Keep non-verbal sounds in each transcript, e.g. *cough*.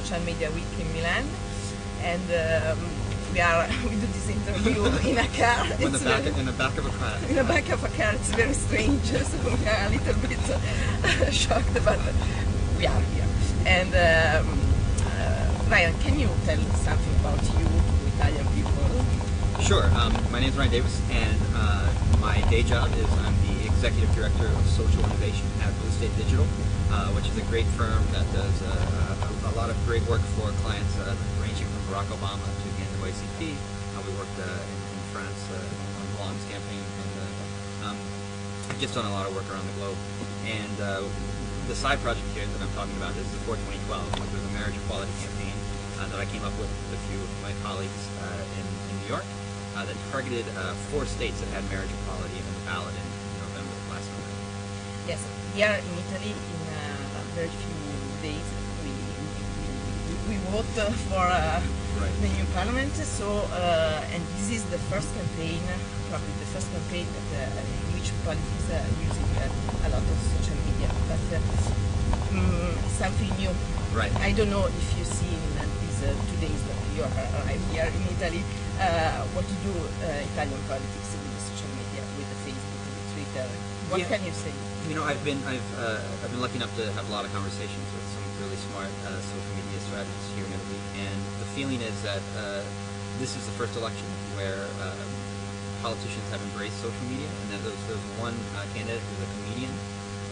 social media week in Milan, and um, we are *laughs* we do this interview in a car. *laughs* in the back very- in the back of a car. *laughs* in the back of a car. It's very strange, so we are a little bit shocked, but we are here. And um, uh, Ryan, can you tell something about you to Italian people? Sure. Um, my name is Ryan Davis, and uh, my day job is I'm the executive director of social innovation at Blue State Digital, uh, which is a great firm that does uh, a, lot of great work for clients uh, ranging from Barack Obama to the NAACP. Uh, we worked uh, in, in France uh, on Hollande's campaign, and uh, um, just done a lot of work around the globe. And uh, the side project here that I'm talking about is the 42012, which was a marriage equality campaign that I came up with with a few of my colleagues in, in New York that targeted four states that had marriage equality in the ballot in November last November. Yes, here in Italy, in very few days, we vote uh, for uh, Right. the new parliament. So, uh, and this is the first campaign, probably the first campaign that uh, in which politics are using uh, a lot of social media, but uh, mm, something new. Right. I don't know if you see in these uh, two days that you are arrived here in Italy, uh, what to do uh, Italian politics with the social media, with the Facebook, with Twitter. What Yeah. can you say? You know, I've been I've uh, I've been lucky enough to have a lot of conversations with some really smart uh, social media strategists here in Italy, and the feeling is that uh, this is the first election where uh, politicians have embraced social media, and that there's, there's one uh, candidate who's a comedian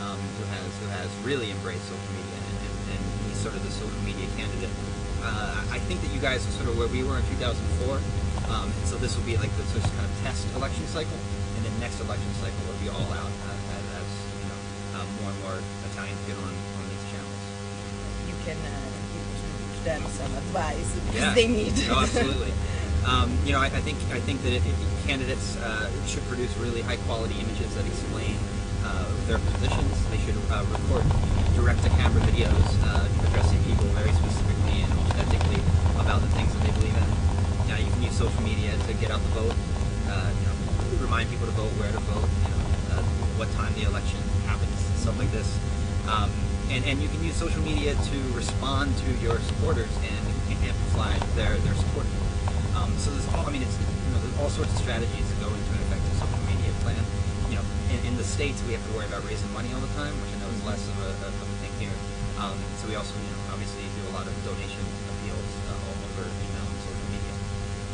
um, who has who has really embraced social media, and, and, and he's sort of the social media candidate. Uh, I think that you guys are sort of where we were in 2004, um, and so this will be like the sort of kind of test election cycle, and then next election cycle will be all out You can uh, give them some advice because Yeah. they need. Oh, absolutely. *laughs* Um, you know, I, I think I think that it, it- candidates uh, should produce really high quality images that explain uh, their positions. They should uh, record direct to camera videos uh, addressing people very specifically and authentically about the things that they believe in. You, know, you can use social media to get out the vote. Uh, you know, remind people to vote, where to vote. You know, uh, what time the election happens, stuff like this. Um, and, and you can use social media to respond to your supporters and amplify their, their support. Um, so there's all, I mean, it's, you know, there's all sorts of strategies that go into an effective social media plan. You know, in, in the States, we have to worry about raising money all the time, which I know is less of a, of a thing here. Um, so we also, you know, obviously do a lot of donation appeals uh, all over email and social media.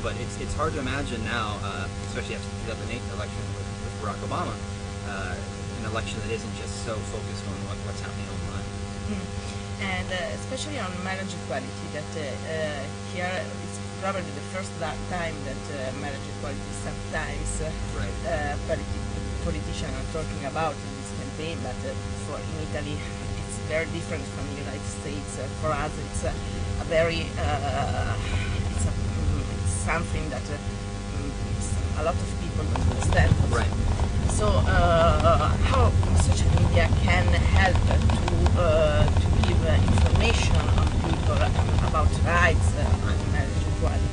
But it's, it's hard to imagine now, uh, especially after the 2008 election with, with Barack Obama, uh, an election that isn't just so focused on what, what's happening online. And uh, especially on marriage equality, that uh, uh, here it's probably the first time that uh, marriage equality sometimes uh, Right. uh, politi- politicians are talking about in this campaign, but uh, for in Italy it's very different from the United States. Uh, for us, it's a very uh, it's, a, mm, it's something that uh, mm, a lot of people don't understand. Right. So, uh, how social media can help to uh, to give uh, information on people about rights, Right. marriage equality?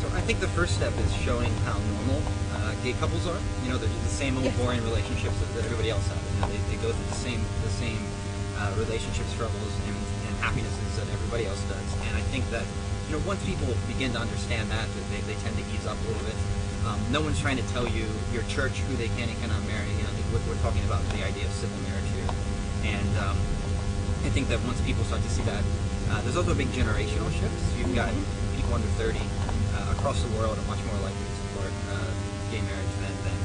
So I think the first step is showing how normal uh, gay couples are. You know, they're just the same old boring relationships that, that everybody else has. You know, they, they go through the same the same uh, relationship struggles and, and happinesses that everybody else does. And I think that you know once people begin to understand that, that they, they tend to ease up a little bit. Um, no one's trying to tell you your church who they can and cannot marry. You know, we're, we're talking about the idea of civil marriage here, and um, I think that once people start to see that, uh, there's also a big generational shifts. You've got people under 30 uh, across the world are much more likely to support uh, gay marriage than, than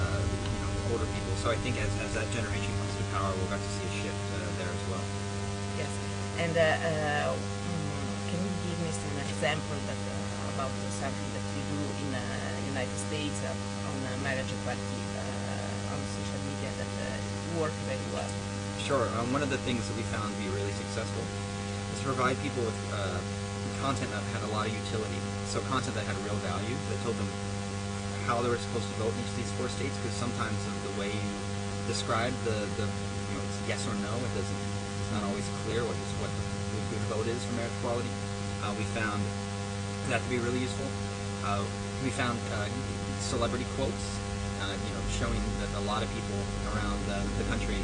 uh, you know, older people. So I think as, as that generation comes to power, we'll start to see a shift uh, there as well. Yes. And uh, uh, mm, can you give me some example that uh, about something that you do in uh, United States on marriage equality uh, on social media that uh, work very well? Sure. Um, one of the things that we found to be really successful is to provide people with uh, content that had a lot of utility. So content that had real value that told them how they were supposed to vote in each of these four states. Because sometimes the, way you describe the, the you know, it's yes or no, it doesn't. It's not always clear what is what the, the good vote is for marriage equality. Uh, we found that to be really useful. We found uh, celebrity quotes, uh, you know, showing that a lot of people around uh, the country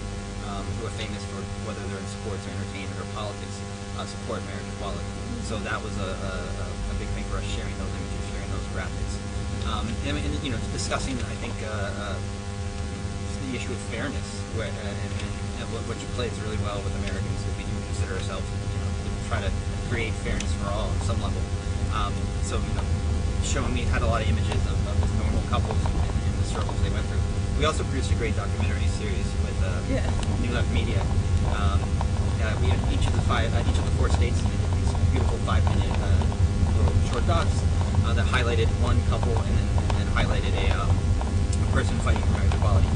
um, who are famous for whether they're in sports or entertainment or politics uh, support marriage equality. So that was a, a, a big thing for us, sharing those images, sharing those graphics, um, and, and, you know discussing I think uh, uh, the issue of fairness, where, uh, and, and, what plays really well with Americans if we do consider ourselves, you know, to try to create fairness for all on some level. Um, so you know, showing me had a lot of images of, of normal couples and, and the struggles they went through. We also produced a great documentary series with uh, Yeah. New Left Media. Um, uh, we had each of the five, uh, each of the four states did these beautiful five-minute uh, little short docs uh, that highlighted one couple and then, and then highlighted a, um, a person fighting for marriage equality.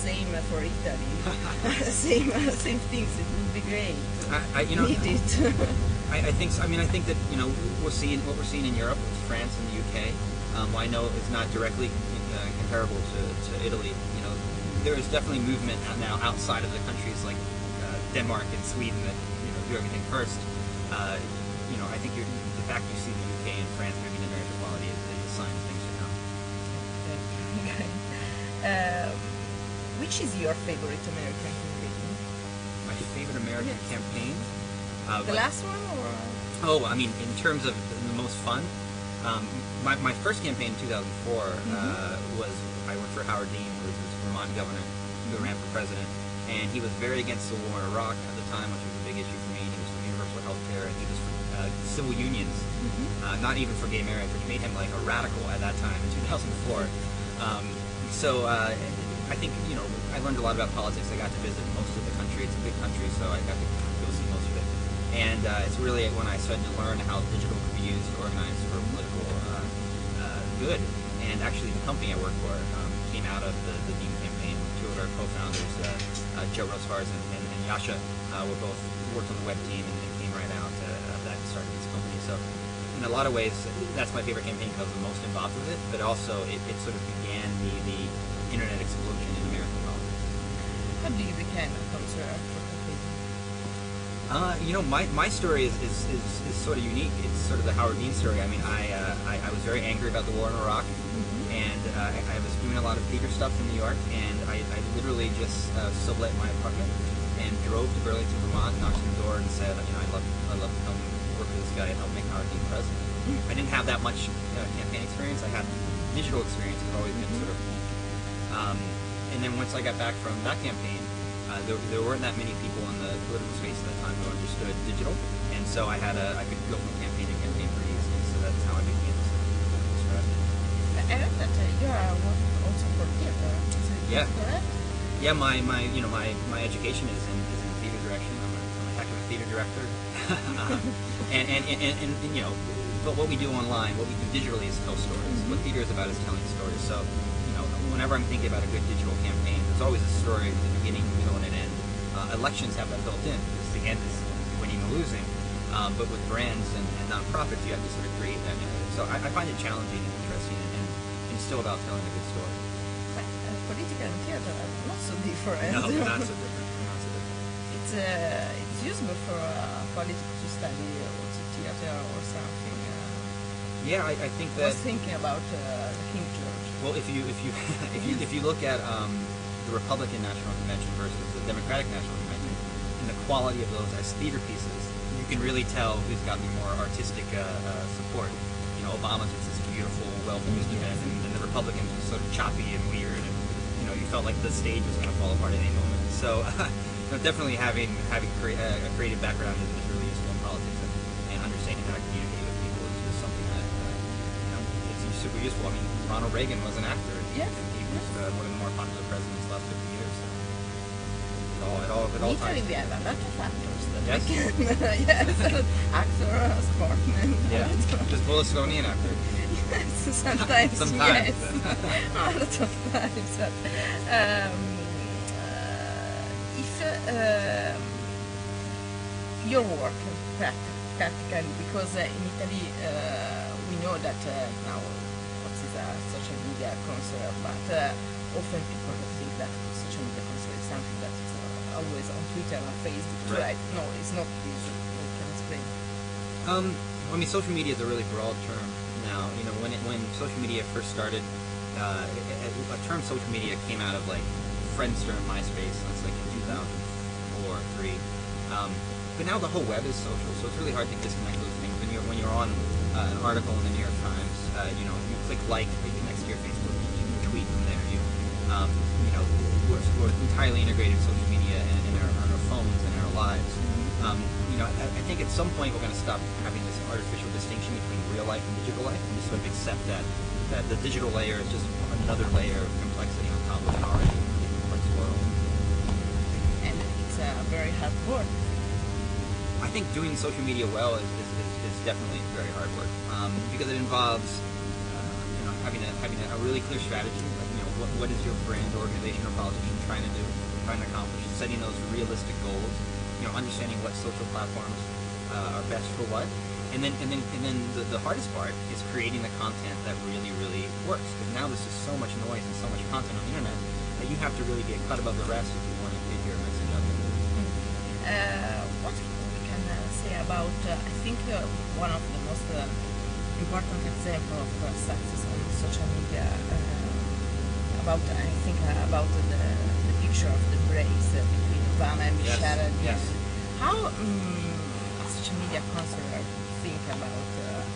Same for Italy. *laughs* *laughs* same, *laughs* same things. It would be great. I, I, you know, Need it. I, I think so. I mean, I think that you know we're seeing what we're seeing in Europe, with France and the UK. Um, I know it's not directly uh, comparable to, to Italy. You know, there is definitely movement now outside of the countries like uh, Denmark and Sweden that you know do everything first. Uh, you know, I think you're, the fact you see the UK and France which is your favorite American campaign? My favorite American Yes. campaign. Uh, The like- last one or? Oh, I mean, in terms of the most fun, um, my, my first campaign in 2004 uh, was I worked for Howard Dean, who was Vermont governor who ran for president, and he was very against the war in Iraq at the time, which was a big issue for me. He was for universal health care, and he was for uh, civil unions, uh, not even for gay marriage, which made him like a radical at that time in 2004. Um, so uh, I think you know I learned a lot about politics. I got to visit most of the country. It's a big country, so I got to go see most of it. And uh, it's really when I started to learn how digital could be used to organize for political uh, uh, good. And actually, the company I work for um, came out of the, the Dean campaign. Two of our co-founders, uh, uh, Joe Rospars and, and, and Jascha, uh, were both worked on the web team and, and came right out of that and started this company. So, in a lot of ways, that's my favorite campaign because I'm most involved with it. But also, it, it sort of began the, the internet explosion in. How do you become a consular for? Uh, you know, my, my story is, is, is, is sort of unique. It's sort of the Howard Dean story. I mean, I, uh, I, I was very angry about the war in Iraq, and uh, I, I was doing a lot of theater stuff in New York, and I, I literally just uh, sublet my apartment and drove to Burlington, Vermont, knocked on the door, and said, you know, I'd love, I'd love to come work with this guy and help make Howard Dean president. I didn't have that much uh, campaign experience. I had digital experience. I've always been sort of um, and then once I got back from that campaign, uh, there, there weren't that many people in the political space at that time who understood digital, and so I had a I could go from campaign to campaign pretty easily. So that's how I became this political strategist. I read that uh, you are working also for theater. Yeah. correct? Yeah, my, my you know my, my education is in, is in theater direction. I'm a, I'm a heck of a theater director, um, *laughs* and, and, and, and, and you know, but what we do online, what we do digitally is tell stories. What theater is about is telling stories. So know, whenever I'm thinking about a good digital campaign, there's always a story with a beginning, middle, and an end. Uh, elections have that built in because the end is winning or losing. Um, but with brands and, and nonprofits, you have to sort of create that narrative. So I, I find it challenging and interesting, and, and, and still about telling a good story. But, uh, political and theater are not so different. No, not so different. *laughs* Not so different. it's uh, it's useful for uh, politics to study also theater or something. Yeah, I, I think I that. was thinking about uh, King George. Well, if you if you *laughs* if you if you look at um, the Republican National Convention versus the Democratic National Convention, and the quality of those as theater pieces, you can really tell who's got the more artistic uh, uh, support. You know, Obama's was this beautiful, well-produced event, and, and the Republicans was sort of choppy and weird, and you know, you felt like the stage was going to fall apart at any moment. So, *laughs* you know, definitely having having crea- uh, a creative background is, super useful. I mean, Ronald Reagan was an actor. Yes. And he was uh, one of the more popular presidents the last 50 years. So it all, it all, it In all Italy ties. we have a lot of actors that Yes. we can, *laughs* yes, actor, sportman. Yeah, just Berlusconi an actor. yes, *laughs* sometimes, Sometimes. yes, *laughs* a lot of times. Um, uh, if uh, your work practically, because uh, in Italy uh, we know that uh, now is a social media concert, but uh, often people think that social media concert is something that is uh, always on Twitter or Facebook Right. write. No, it's not this. We can explain. Um, I mean, social media is a really broad term now. You know, when it, when social media first started, uh, a, a term social media came out of like Friendster and MySpace. That's like in 2004, three. Um, but now the whole web is social, so it's really hard to disconnect those things. When you're when you're on an article in the New York Times, uh, you know, you click like, it connects to your Facebook. You can tweet from there. You, um, you know, we're, we're entirely integrated social media in, our, on our phones and our lives. Um, you know, I, I think at some point we're going to stop having this artificial distinction between real life and digital life, and just sort of accept that that the digital layer is just another layer of complexity on top of an already complex world. And it's a very hard work. I think doing social media well is, is, is, is definitely very hard work um, because it involves uh, you know having a having a really clear strategy. Like, you know, what, what is your brand, organization, or politician trying to do, trying to accomplish? Setting those realistic goals. You know, understanding what social platforms uh, are best for what, and then and then and then the, the hardest part is creating the content that really really works. Because now there's just so much noise and so much content on the internet that you have to really get cut above the rest if you want to get your message out. Uh, about, uh, I think uh, one of the most uh, important example of uh, success on social media, uh, about I think uh, about the, the picture of the brace uh, between Obama and Yes, yes. How um, a social media consular think about uh,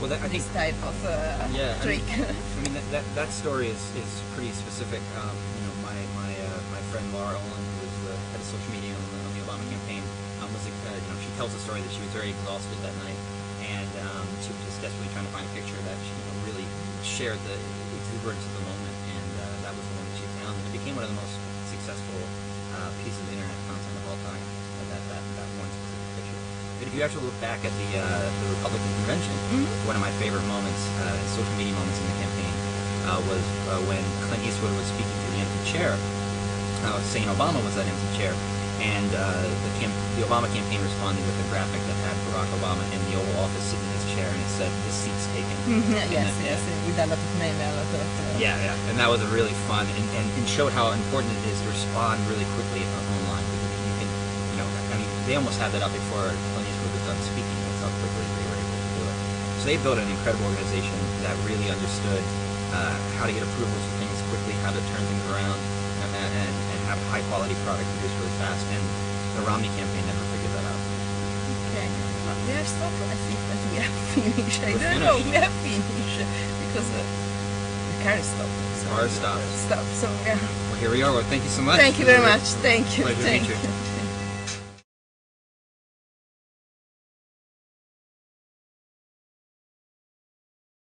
Well, that, I think this type of uh, Yeah, I trick? mean, I *laughs* mean that, that, that story is, is pretty specific. Um, you know, my my uh, my friend Laura Olin, who was the head of social media tells the story that she was very exhausted that night, and um, she was just desperately trying to find a picture that she you know, really shared the exuberance of the moment, and uh, that was the one that she found. And it became one of the most successful uh, pieces of internet content of all time. That that, that one specific picture. But if you actually look back at the uh, the Republican convention, Mhm. one of my favorite moments, uh, social media moments in the campaign, uh, was uh, when Clint Eastwood was speaking to the empty chair, uh, saying Obama was that empty chair, and uh, the, camp- the Obama campaign responded with a graphic that had Barack Obama in the Oval Office sitting in his chair, and it said, "This seat's taken." *laughs* yes, And yes, that- with a lot of men, a lot of. Uh, Yeah, yeah, and that was a really fun and, and, and showed how important it is to respond really quickly on- online because you can, you know, I mean, they almost had that up before Clint Eastwood was done speaking. That's how quickly they were able to do it. So they built an incredible organization that really understood uh, how to get approvals for things quickly, how to turn things around, and, and, and have a high quality product produced really fast. And the Romney campaign never figured that out. Okay. We are stopped. I think that we have *laughs* finished. I don't know. We have finished because uh, the car is stopped. So Car is stopped. Stopped. So yeah. Well, here we are. Well, thank you so much. Thank you very much. Thank you. Pleasure to meet you. you.